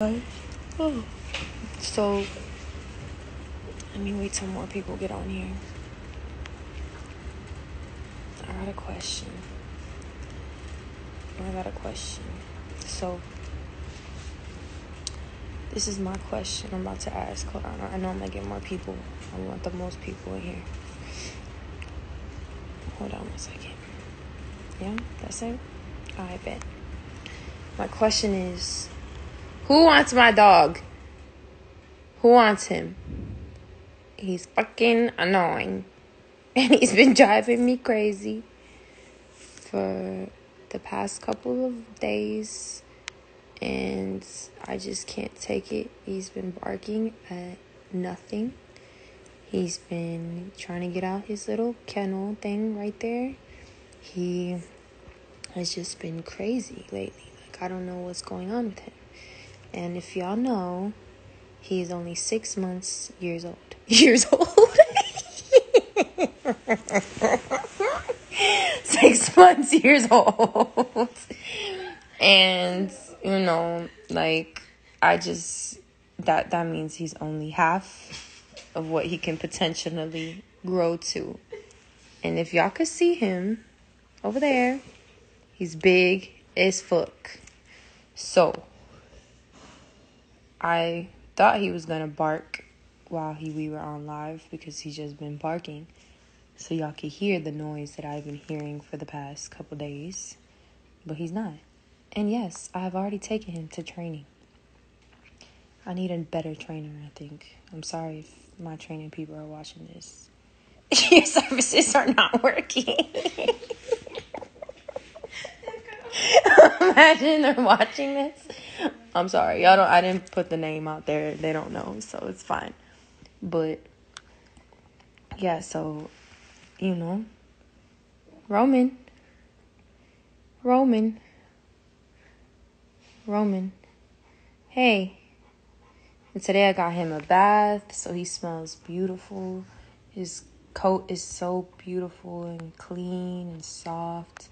Oh. So, let me wait till more people get on here. I got a question. I got a question. So, this is my question I'm about to ask. Hold on. I know I'm going to get more people. I want the most people in here. Hold on one second. Yeah, that's it? I bet. My question is who wants my dog? Who wants him? He's fucking annoying. And he's been driving me crazy for the past couple of days. And I just can't take it. He's been barking at nothing. He's been trying to get out his little kennel thing right there. He has just been crazy lately. Like, I don't know what's going on with him. And if y'all know, he's only six months years old. Years old. six months years old. and you know, like I just that that means he's only half of what he can potentially grow to. And if y'all could see him over there, he's big as fuck. So I thought he was gonna bark while he we were on live because he's just been barking. So y'all could hear the noise that I've been hearing for the past couple days. But he's not. And yes, I have already taken him to training. I need a better trainer, I think. I'm sorry if my training people are watching this. Your services are not working. Imagine they're watching this. I'm sorry, y'all don't. I didn't put the name out there. They don't know, so it's fine. But yeah, so you know, Roman, Roman, Roman. Hey, and today I got him a bath, so he smells beautiful. His coat is so beautiful and clean and soft.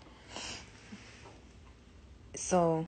So